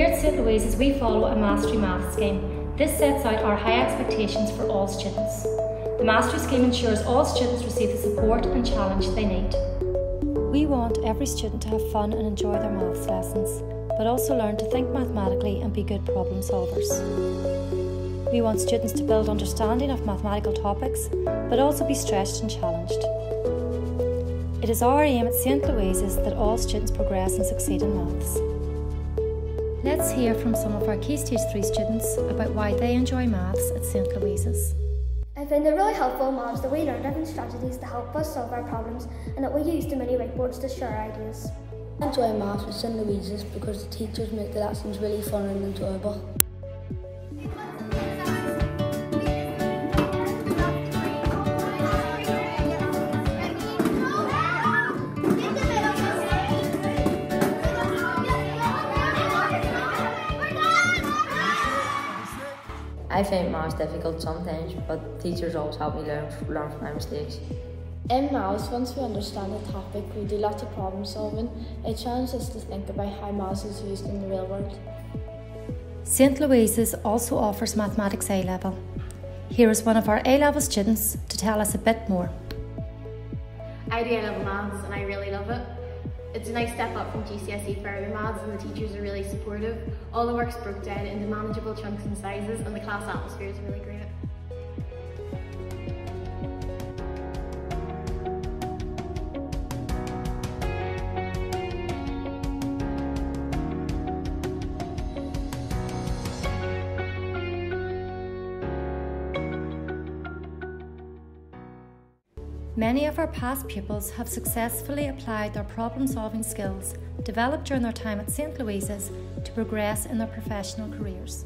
St Louise's we follow a Mastery Maths scheme. This sets out our high expectations for all students. The Mastery scheme ensures all students receive the support and challenge they need. We want every student to have fun and enjoy their maths lessons, but also learn to think mathematically and be good problem solvers. We want students to build understanding of mathematical topics, but also be stretched and challenged. It is our aim at St Louise's that all students progress and succeed in maths. Let's hear from some of our Key Stage 3 students about why they enjoy maths at St Louise's. I find it really helpful in maths that we learn different strategies to help us solve our problems and that we use the mini whiteboards to share ideas. I enjoy maths at St Louise's because the teachers make the lessons really fun and enjoyable. I find maths difficult sometimes, but teachers always help me learn, learn from my mistakes. In maths, once we understand the topic, we do lots of problem solving. It challenges us to think about how maths is used in the real world. St Louise's also offers Mathematics A Level. Here is one of our A Level students to tell us a bit more. I do A Level Maths and I really love it. It's a nice step up from GCSE further maths and the teachers are really supportive. All the work's broke down into manageable chunks and sizes and the class atmosphere is really great. Many of our past pupils have successfully applied their problem solving skills developed during their time at St Louise's to progress in their professional careers.